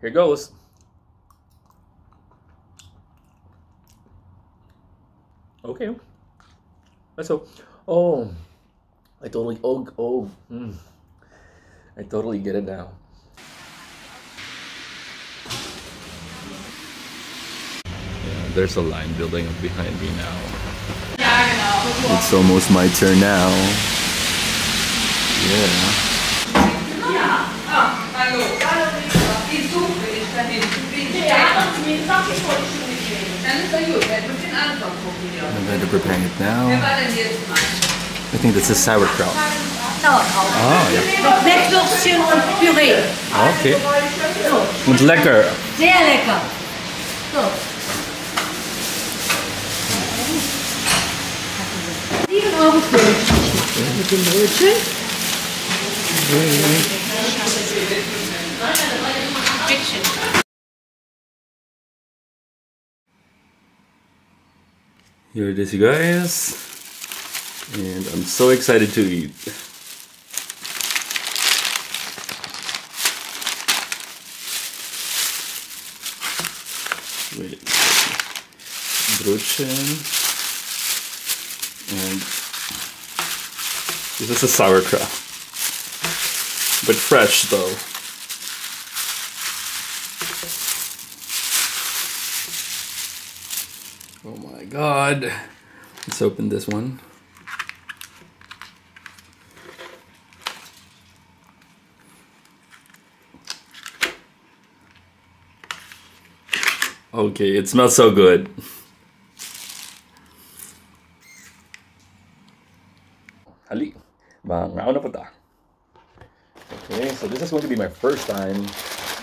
Here goes. Okay. Let's go. Oh, I totally. Oh, oh. Mm. I totally get it now. Yeah, there's a line building up behind me now. It's almost my turn now. Yeah. I'm going to prepare it now. I think this is sauerkraut. Oh, ja. Oh, Met Würstchen und Püree. Okay. Und lecker. Sehr lecker. So. 7,50 Euro mit dem Brötchen. Here it is, you guys. And I'm so excited to eat. Wait. Brötchen. And this is a sauerkraut. But fresh though. Oh my god. Let's open this one. Okay, it smells so good. Hali. Okay, so this is going to be my first time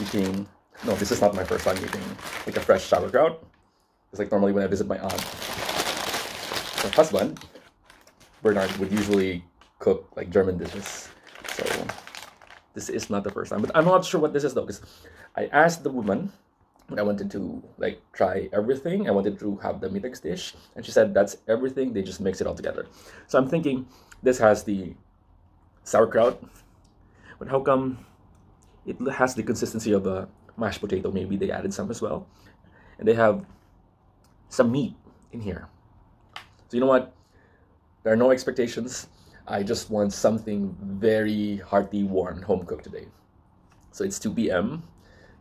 eating. No, this is not my first time eating like a fresh sauerkraut. It's like normally when I visit my aunt, her husband, Bernard, would usually cook like German dishes. So this is not the first time, but I'm not sure what this is though, because I asked the woman when I wanted to like try everything. I wanted to have the Mitex dish, and she said that's everything. They just mix it all together. So I'm thinking this has the sauerkraut, but how come it has the consistency of a mashed potato? Maybe they added some as well, and they have some meat in here. So you know what? There are no expectations. I just want something very hearty, warm, home cooked today. So it's 2 p.m.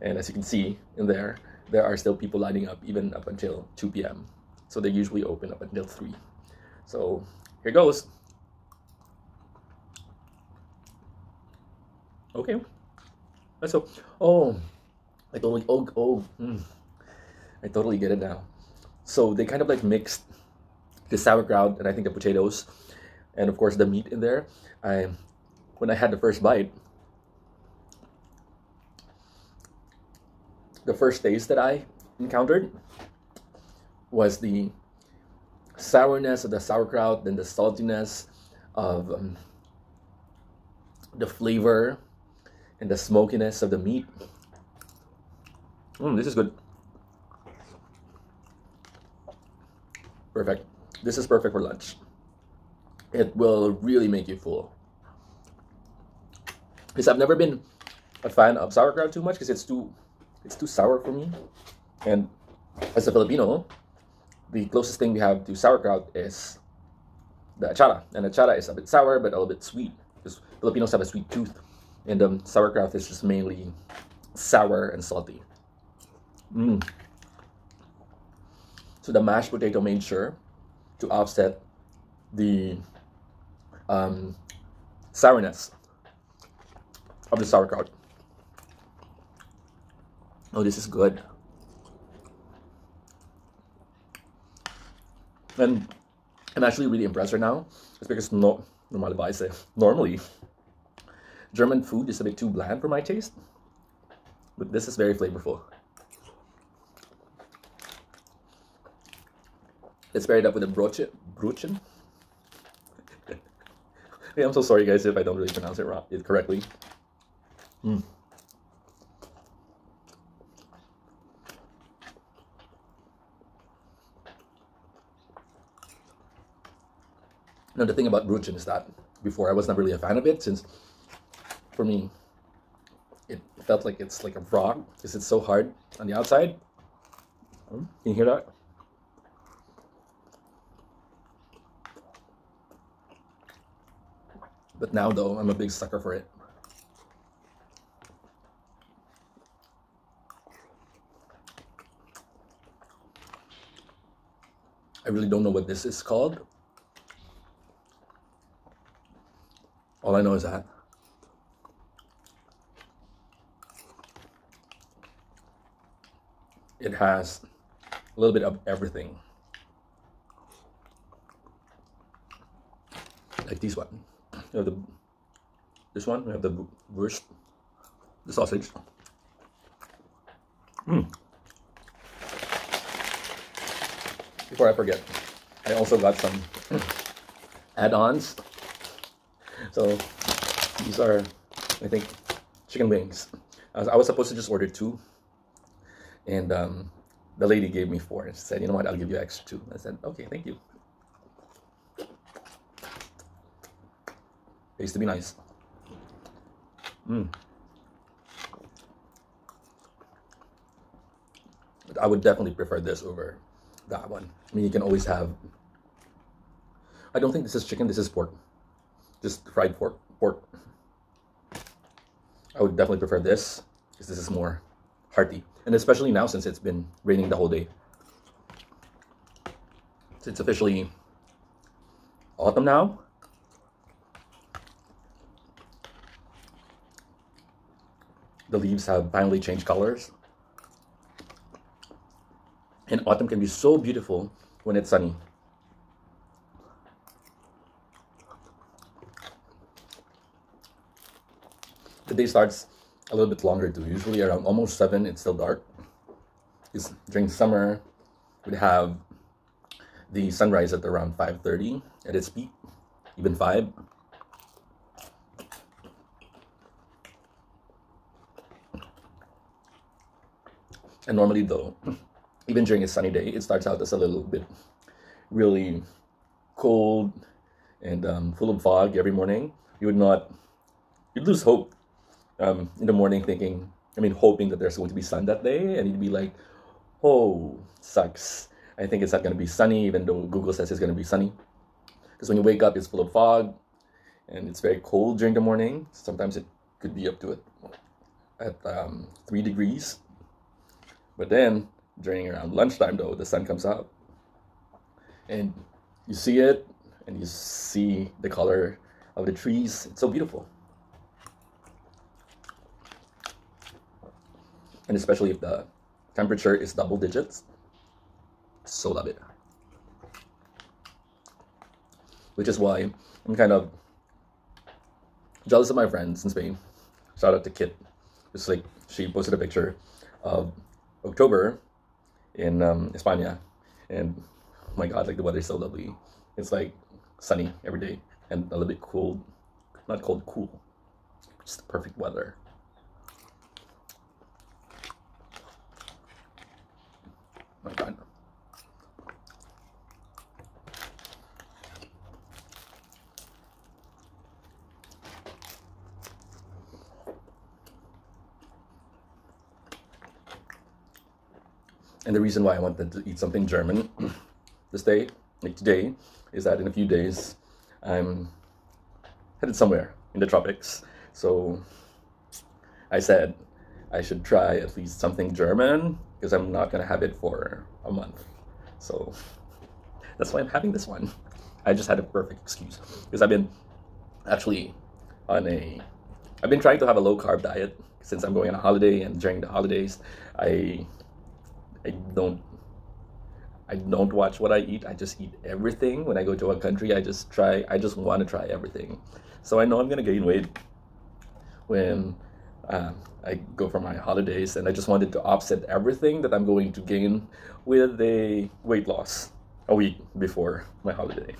And as you can see in there, there are still people lining up even up until 2 p.m. So they usually open up until 3. So here goes. Okay. Let's go. Oh, I totally, oh, oh, mm. I totally get it now. So they kind of like mixed the sauerkraut and I think the potatoes and of course the meat in there. I, when I had the first bite, the first taste that I encountered was the sourness of the sauerkraut, then the saltiness of um, the flavor and the smokiness of the meat. Mm, this is good. Perfect. This is perfect for lunch. It will really make you full. Because I've never been a fan of sauerkraut too much because it's too it's too sour for me. And as a Filipino, the closest thing we have to sauerkraut is the achara. And achara is a bit sour but a little bit sweet because Filipinos have a sweet tooth. And um, sauerkraut is just mainly sour and salty. Mm. So the mashed potato made sure to offset the um, sourness of the sauerkraut. Oh, this is good. And I'm actually really impressed right now. It's because no, normally, normally, German food is a bit too bland for my taste. But this is very flavorful. Let's pair it up with a broche, brochen. hey, I'm so sorry guys if I don't really pronounce it, it correctly. Mm. Now the thing about Bruchen is that before I was not really a fan of it since for me it felt like it's like a rock because it's so hard on the outside. Hmm, Can you hear that? But now though, I'm a big sucker for it. I really don't know what this is called. All I know is that it has a little bit of everything. Like this one. We have the this one, we have the wurst, the sausage. Mm. Before I forget, I also got some add-ons. So these are, I think, chicken wings. I was, I was supposed to just order two, and um, the lady gave me four. She said, "You know what? I'll give you extra two. I said, "Okay, thank you." Used to be nice. Mm. I would definitely prefer this over that one. I mean, you can always have. I don't think this is chicken. This is pork. Just fried pork. Pork. I would definitely prefer this because this is more hearty, and especially now since it's been raining the whole day. It's officially autumn now. The leaves have finally changed colors. And autumn can be so beautiful when it's sunny. The day starts a little bit longer too. Usually around almost 7, it's still dark. Because during summer, we'd have the sunrise at around 5.30 at its peak, even 5. And normally though, even during a sunny day, it starts out as a little bit really cold and um, full of fog every morning. You would not, you'd lose hope um, in the morning thinking, I mean, hoping that there's going to be sun that day. And you'd be like, oh, sucks. I think it's not going to be sunny, even though Google says it's going to be sunny. Because when you wake up, it's full of fog and it's very cold during the morning. Sometimes it could be up to it at um, three degrees. But then during around lunchtime, though, the sun comes out and you see it and you see the color of the trees. It's so beautiful. And especially if the temperature is double digits, so love it. Which is why I'm kind of jealous of my friends in Spain. Shout out to Kit. Just like she posted a picture of October in um, España, and oh my god, like the weather is so lovely. It's like sunny every day and a little bit cold, not cold, cool. Just the perfect weather. my god. And the reason why I wanted to eat something German this day, like today, is that in a few days I'm headed somewhere in the tropics. So I said I should try at least something German because I'm not gonna have it for a month. So that's why I'm having this one. I just had a perfect excuse because I've been actually on a I've been trying to have a low carb diet since I'm going on a holiday and during the holidays I I don't I don't watch what I eat. I just eat everything. When I go to a country, I just try I just want to try everything. So I know I'm gonna gain weight when uh, I go for my holidays, and I just wanted to offset everything that I'm going to gain with a weight loss a week before my holiday.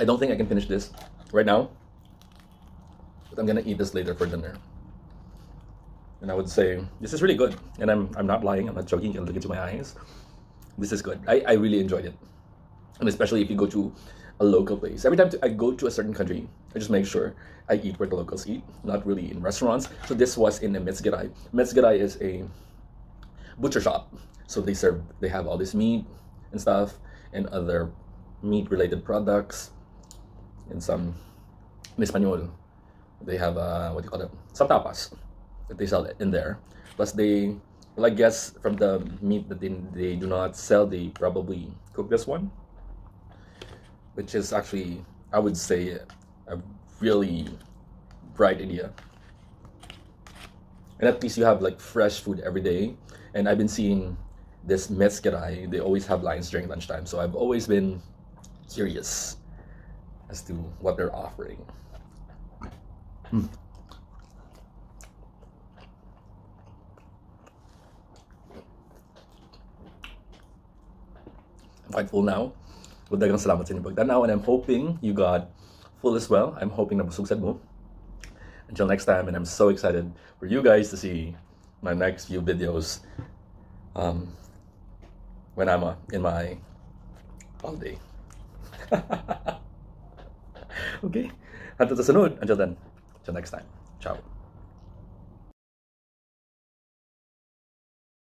I don't think I can finish this right now, but I'm gonna eat this later for dinner. And I would say this is really good, and I'm I'm not lying. I'm not joking. You can look into my eyes. This is good. I, I really enjoyed it. and especially if you go to a local place. Every time I go to a certain country, I just make sure I eat where the locals eat, not really in restaurants. So this was in a Metzgerei. Metzgerei is a butcher shop. So they serve, they have all this meat and stuff and other meat related products and some in Espanol. They have what do you call it? Some tapas that they sell in there. Plus they well, I guess from the meat that they, they do not sell, they probably cook this one, which is actually, I would say, a really bright idea. And at least you have like fresh food every day. And I've been seeing this Metzgerei, they always have lines during lunchtime. So I've always been curious as to what they're offering. Hmm. I'm quite full now. Well, dagang salamat sa inyong pagtanaw and I'm hoping you got full as well. I'm hoping na busog sad mo. Until next time, and I'm so excited for you guys to see my next few videos um, when I'm uh, in my holiday. okay? Hantong sa sunod. Until then, until next time. Ciao.